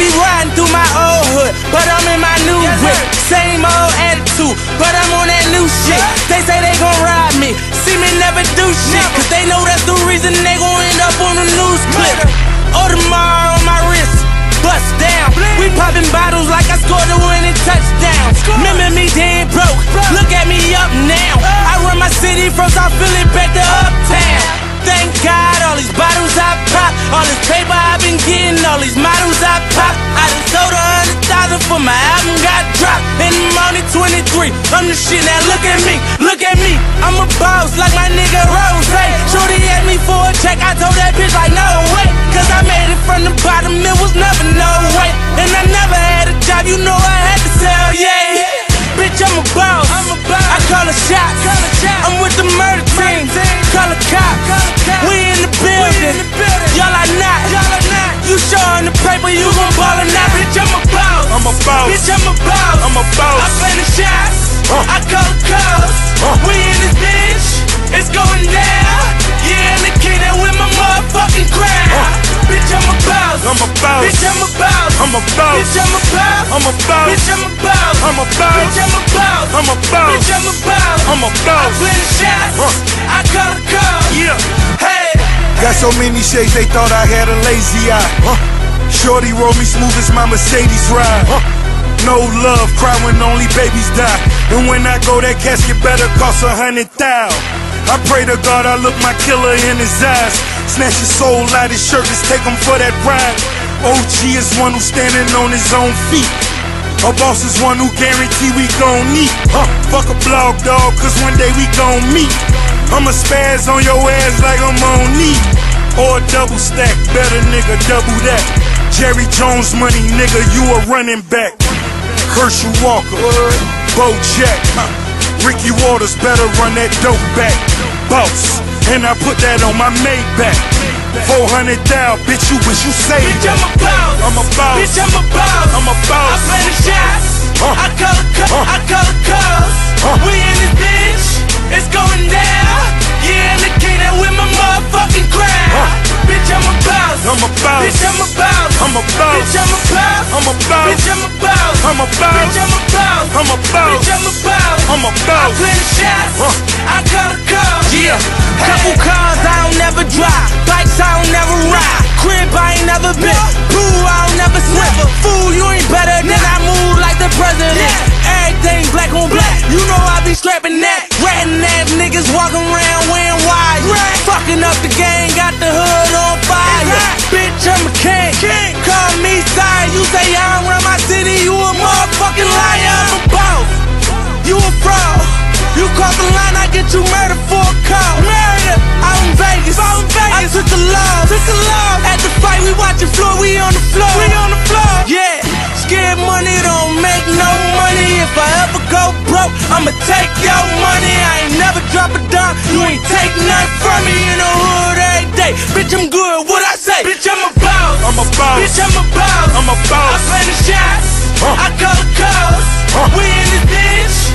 with my old hood, but I'm in my new whip. Same old attitude, but I'm on that new shit. They say they gon' ride me, see me never do shit. Cause they know that's the reason they gon' end up on the news clip. Oh, Audemars on my wrist, bust down. We popping bottles like I scored a winning touchdown. Remember me dead broke, look at me up now. I run my city from South Philly back to Uptown. Thank God, all these bottles I pop, all this paper I've been getting, all these models I pop. I done sold a hundred thousand for my album got dropped. And I'm only 23, I'm the shit now. Look at me, look at me, I'm a boss like my nigga Ross. Shorty asked me for a check, I told that bitch like no way, cause I made it from the bottom, it was never no way. And I never had a job, you know I had to sell, yeah. Bitch, I'm a boss. I call a shot. I'm with the murder team. Call a cop. The building. Y'all are not. You showing the paper, you gon' ball or not. Bitch, I'm a boss. I'm a boss. Bitch, I'm a boss. I'm a boss. I play the shots. Uh. I call the calls. Uh. We in this bitch. It's going down. Yeah, in the kingdom with my motherfucking crowd. Bitch, I'm a boss. I'm a boss. Bitch, I'm a boss. I'm a boss. Bitch, I'm a boss. I'm a boss. Bitch, I'm a boss. I'm a boss. Bitch, I'm a boss. I'm a boss. Bitch, I'm a boss. I'm a I boss. play the shots. Uh. I call the calls. Yeah. Hey. Got so many shades they thought I had a lazy eye. Huh. Shorty roll me smooth as my Mercedes ride. Huh. No love, cry when only babies die. And when I go, that casket better cost a hundred thou. I pray to God I look my killer in his eyes. Snatch his soul out his shirt, just take him for that ride. OG is one who's standing on his own feet. A boss is one who guarantee we gon' meet. Huh. Fuck a blog dog, cause one day we gon' meet. I'ma spaz on your ass like I'm on knee. Or double stack, better nigga, double that. Jerry Jones money, nigga, you a running back. Herschel Walker, Bo Jack, Ricky Watters better run that dope back. Boss, and I put that on my Maybach. 400 thou, bitch, you wish you saved Bitch, I'm a boss. I'm a boss. Bitch, I'm a boss. I'm a boss. I play the shots. Uh. I call a boss. Bitch, I'm a boss. I'm a boss. Bitch, I'm a boss. I'm a boss. Bitch, I'm a boss. I'm a boss. Bitch, I'm a boss. I'm a I boss. play the shots. Uh. I call the calls. Yeah. Couple cars I don't never drive. Bikes I don't never ride. Crib I ain't never been. Pool I don't never swim. Fool, you ain't better than I move like the president. Everything black on black. You know I be strapping that. Ratting ass niggas walking around wearing wires. Fucking up the game, fraud. You cross the line, I get you murdered for a call. Murder. I'm in Vegas. I'm in Vegas. I took the law. Took the law. At the fight, we watching floor. We on the floor. We on the floor. Yeah. Scared money don't make no money. If I ever go broke, I'ma take your money. I ain't never drop a dime. You ain't take nothing from me in the hood every day. Bitch, I'm good. What I say? Bitch, I'm a boss. I'm a boss. Bitch, I'm a boss. I'm a boss. I play the shots. Uh. I call the calls. Uh. We in this bitch.